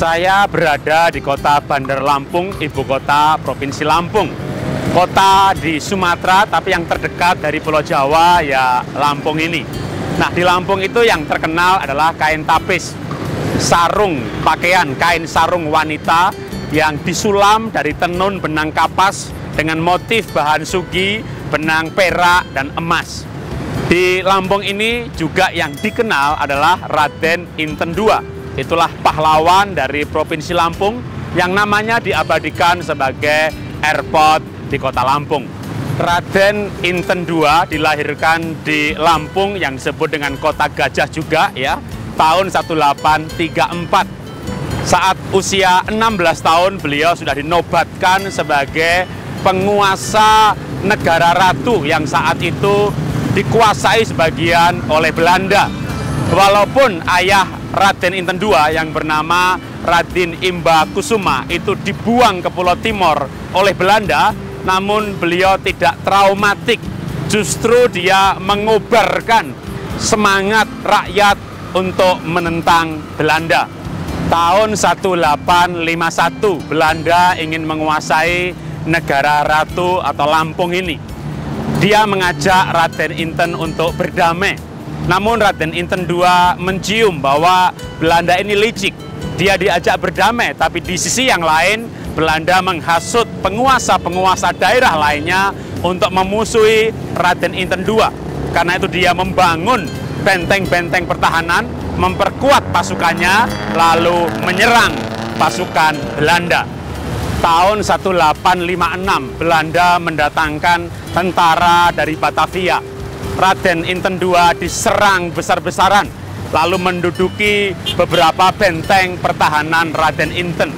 Saya berada di kota Bandar Lampung, ibu kota Provinsi Lampung. Kota di Sumatera, tapi yang terdekat dari Pulau Jawa ya Lampung ini. Nah, di Lampung itu yang terkenal adalah kain tapis, sarung pakaian, kain sarung wanita yang disulam dari tenun benang kapas dengan motif bahan sugi, benang perak, dan emas. Di Lampung ini juga yang dikenal adalah Raden Inten II Itulah pahlawan dari Provinsi Lampung yang namanya diabadikan sebagai airport di kota Lampung. Raden Inten II dilahirkan di Lampung yang disebut dengan kota gajah juga ya, tahun 1834. Saat usia 16 tahun beliau sudah dinobatkan sebagai penguasa negara ratu yang saat itu dikuasai sebagian oleh Belanda. Walaupun ayah Raden Inten II yang bernama Raden Imba Kusuma itu dibuang ke Pulau Timor oleh Belanda, namun beliau tidak traumatik. Justru dia mengobarkan semangat rakyat untuk menentang Belanda. Tahun 1851 Belanda ingin menguasai negara ratu atau Lampung ini. Dia mengajak Raden Inten untuk berdamai namun Raden Inten II mencium bahwa Belanda ini licik. Dia diajak berdamai, tapi di sisi yang lain Belanda menghasut penguasa-penguasa daerah lainnya untuk memusuhi Raden Inten II. Karena itu dia membangun benteng-benteng pertahanan, memperkuat pasukannya, lalu menyerang pasukan Belanda. Tahun 1856, Belanda mendatangkan tentara dari Batavia Raden Inten II diserang besar-besaran, lalu menduduki beberapa benteng pertahanan Raden Inten.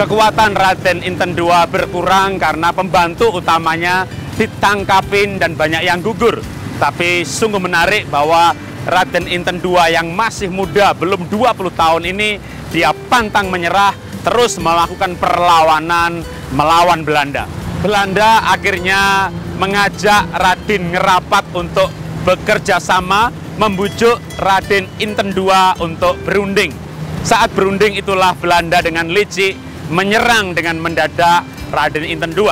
Kekuatan Raden Inten II berkurang karena pembantu utamanya ditangkapin dan banyak yang gugur. Tapi sungguh menarik bahwa Raden Inten II yang masih muda, belum 20 tahun ini, dia pantang menyerah, terus melakukan perlawanan melawan Belanda. Belanda akhirnya mengajak Raden ngerapat untuk bekerja sama membujuk Raden Inten II untuk berunding. Saat berunding itulah Belanda dengan licik menyerang dengan mendadak Raden Inten II.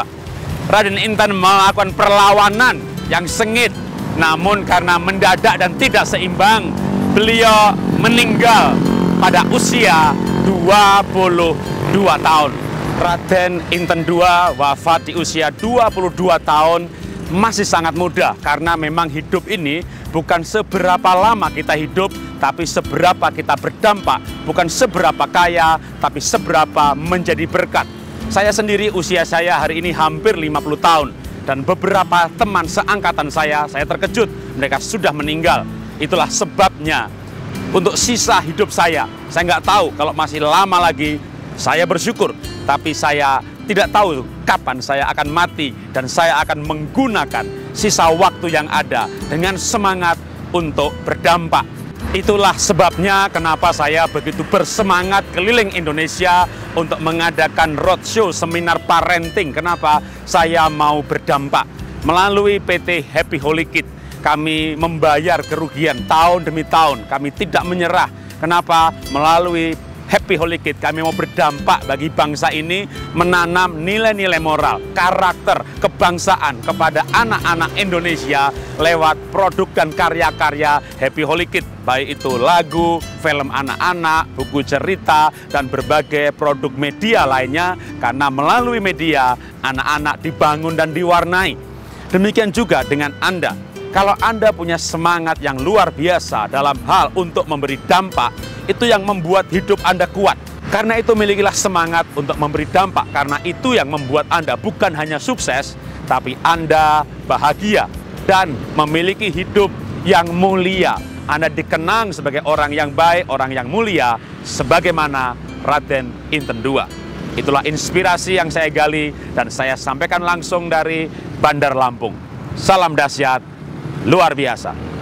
Raden Inten melakukan perlawanan yang sengit, namun karena mendadak dan tidak seimbang, beliau meninggal pada usia 22 tahun. Raden Inten II wafat di usia 22 tahun masih sangat muda. Karena memang hidup ini bukan seberapa lama kita hidup tapi seberapa kita berdampak. Bukan seberapa kaya tapi seberapa menjadi berkat. Saya sendiri usia saya hari ini hampir 50 tahun. Dan beberapa teman seangkatan saya saya terkejut. Mereka sudah meninggal. Itulah sebabnya. Untuk sisa hidup saya saya nggak tahu kalau masih lama lagi saya bersyukur. Tapi saya tidak tahu kapan saya akan mati dan saya akan menggunakan sisa waktu yang ada dengan semangat untuk berdampak. Itulah sebabnya kenapa saya begitu bersemangat keliling Indonesia untuk mengadakan roadshow seminar parenting. Kenapa? Saya mau berdampak. Melalui PT Happy Holy Kid, kami membayar kerugian tahun demi tahun. Kami tidak menyerah. Kenapa? Melalui Happy Holy Kid, kami mau berdampak bagi bangsa ini menanam nilai-nilai moral, karakter, kebangsaan kepada anak-anak Indonesia lewat produk dan karya-karya Happy Holy Kid, baik itu lagu, film anak-anak, buku cerita, dan berbagai produk media lainnya, karena melalui media anak-anak dibangun dan diwarnai. Demikian juga dengan Anda, kalau Anda punya semangat yang luar biasa dalam hal untuk memberi dampak, itu yang membuat hidup Anda kuat. Karena itu milikilah semangat untuk memberi dampak, karena itu yang membuat Anda bukan hanya sukses, tapi Anda bahagia dan memiliki hidup yang mulia. Anda dikenang sebagai orang yang baik, orang yang mulia, sebagaimana Raden Inten II. Itulah inspirasi yang saya gali dan saya sampaikan langsung dari Bandar Lampung. Salam dahsyat, luar biasa.